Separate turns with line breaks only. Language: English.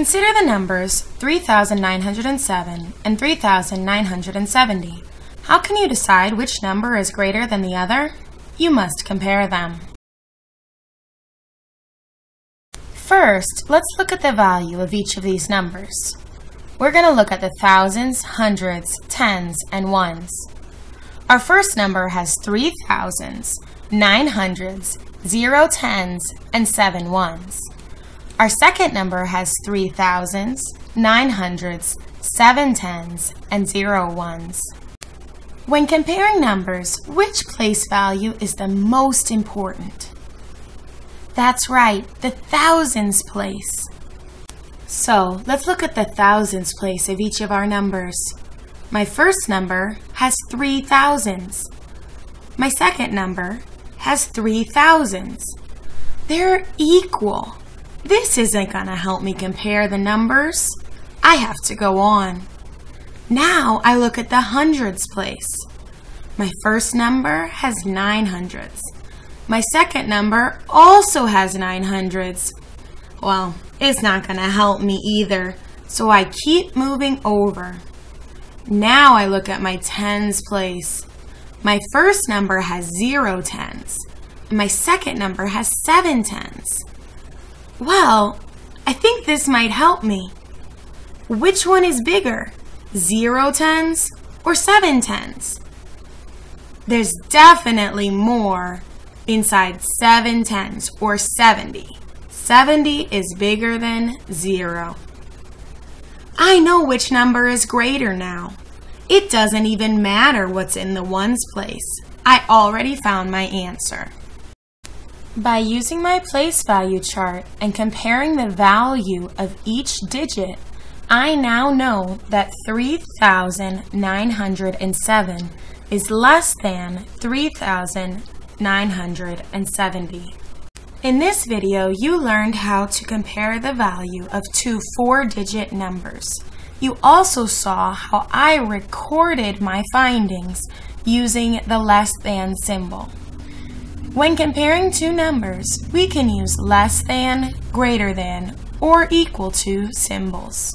Consider the numbers 3,907 and 3,970. How can you decide which number is greater than the other? You must compare them. First, let's look at the value of each of these numbers. We're going to look at the thousands, hundreds, tens, and ones. Our first number has three thousands, nine hundreds, zero tens, and seven ones. Our second number has three thousands, nine hundreds, seven tens, and zero ones. When comparing numbers, which place value is the most important? That's right, the thousands place. So let's look at the thousands place of each of our numbers. My first number has three thousands. My second number has three thousands. They're equal. This isn't going to help me compare the numbers. I have to go on. Now I look at the hundreds place. My first number has nine hundreds. My second number also has nine hundreds. Well, it's not going to help me either, so I keep moving over. Now I look at my tens place. My first number has zero tens. My second number has seven tens. Well, I think this might help me. Which one is bigger? zero tens or seven tens? There's definitely more inside seven tens or 70. 70 is bigger than zero. I know which number is greater now. It doesn't even matter what's in the ones place. I already found my answer. By using my place value chart and comparing the value of each digit, I now know that 3,907 is less than 3,970. In this video, you learned how to compare the value of two four-digit numbers. You also saw how I recorded my findings using the less than symbol. When comparing two numbers, we can use less than, greater than, or equal to symbols.